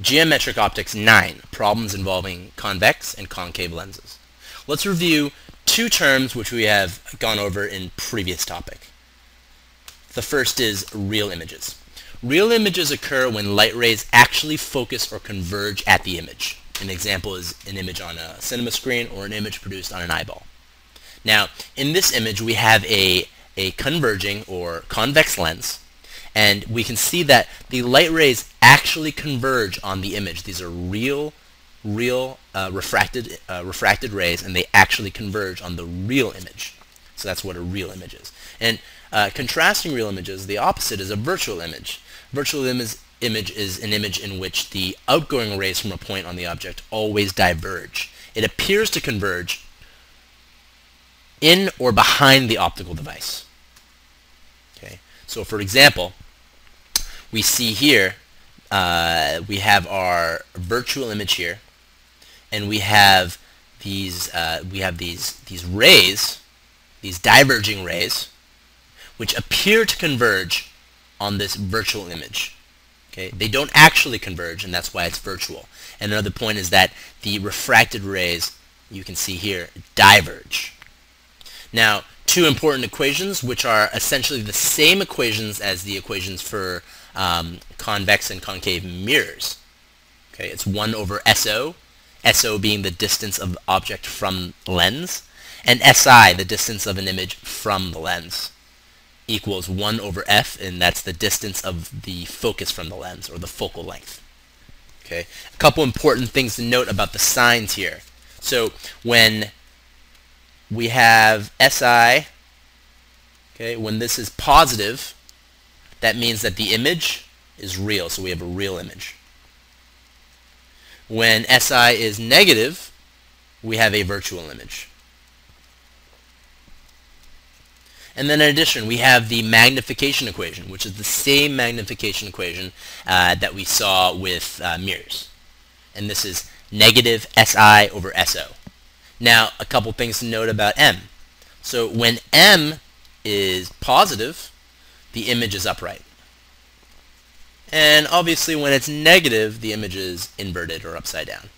Geometric Optics 9, Problems Involving Convex and Concave Lenses. Let's review two terms which we have gone over in previous topic. The first is real images. Real images occur when light rays actually focus or converge at the image. An example is an image on a cinema screen or an image produced on an eyeball. Now, in this image we have a, a converging or convex lens and we can see that the light rays actually converge on the image. These are real, real uh, refracted, uh, refracted rays, and they actually converge on the real image. So that's what a real image is. And uh, contrasting real images, the opposite is a virtual image. Virtual image, image is an image in which the outgoing rays from a point on the object always diverge. It appears to converge in or behind the optical device. Okay. So for example, we see here, uh, we have our virtual image here, and we have these uh, we have these these rays, these diverging rays, which appear to converge on this virtual image. Okay, they don't actually converge, and that's why it's virtual. And another point is that the refracted rays, you can see here, diverge. Now, two important equations, which are essentially the same equations as the equations for um, convex and concave mirrors. Okay, it's 1 over SO, SO being the distance of object from lens, and SI, the distance of an image from the lens, equals 1 over F, and that's the distance of the focus from the lens, or the focal length. Okay, a couple important things to note about the signs here. So when we have SI, okay, when this is positive, that means that the image is real, so we have a real image. When SI is negative, we have a virtual image. And then in addition, we have the magnification equation, which is the same magnification equation uh, that we saw with uh, mirrors. And this is negative SI over SO. Now, a couple things to note about M. So when M is positive, the image is upright. And obviously when it's negative, the image is inverted or upside down.